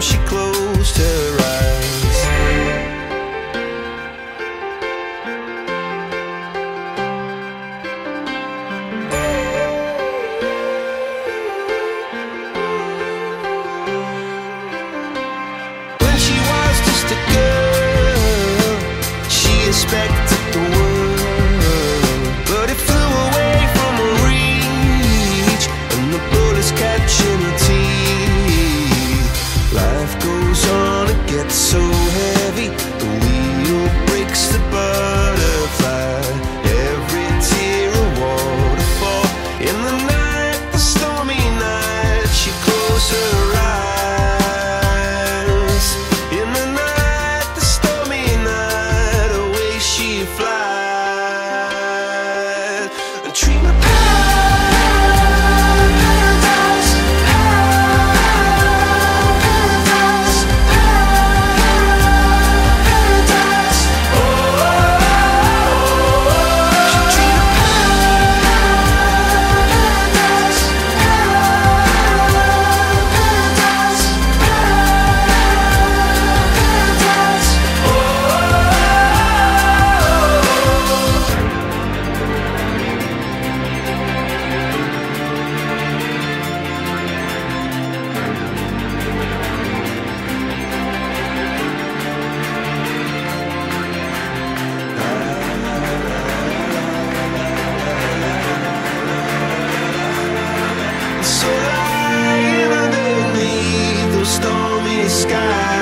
she closed So lie underneath those stormy skies.